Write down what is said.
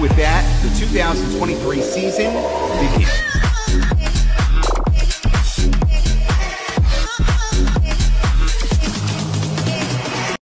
with that, the 2023 season begins.